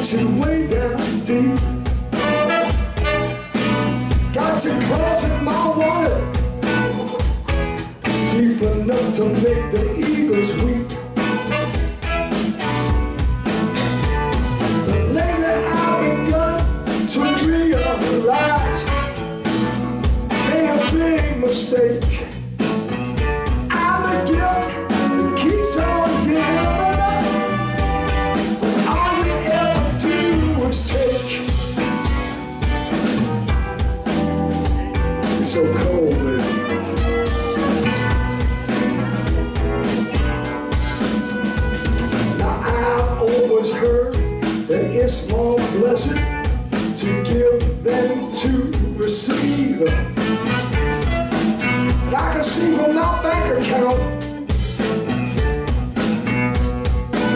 you way down deep. Got your claws in my wallet, deep enough to make the eagles weep. But lately I've begun to realize, made a big mistake. That it's more blessed to give than to receive. I can see from my bank account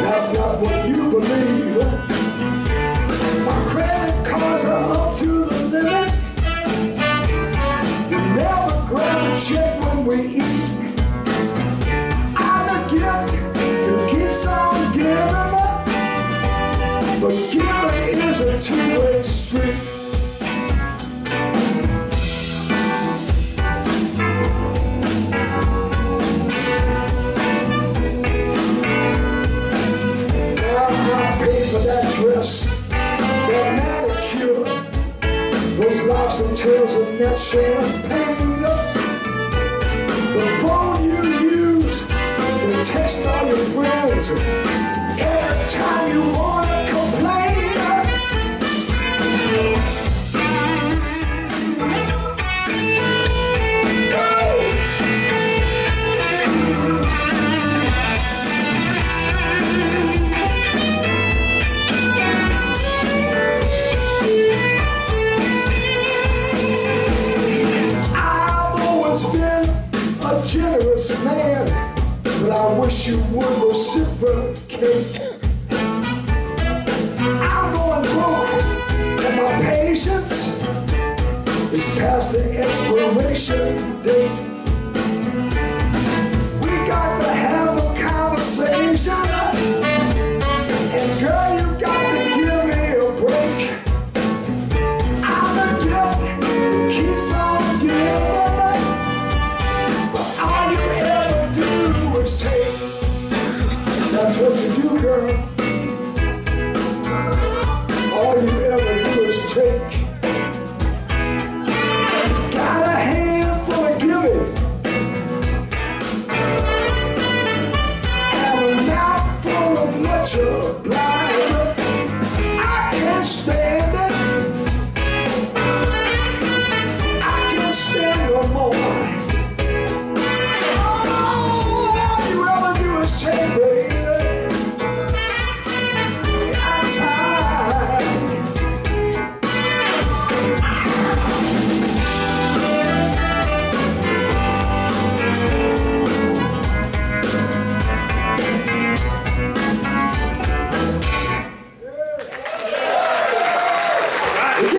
that's not what you believe. My credit cards are up to the limit. We never grab a check when we eat. Two-way street. Now I paid for that dress, that manicure, those lobster tails and that champagne. The phone you use to text all your friends every time you wanna complain. Generous man, but I wish you would reciprocate. I'm going broke, and my patience is past the expiration date. We got to have a conversation, and girl, you got to give me a break. I'm a gift keeps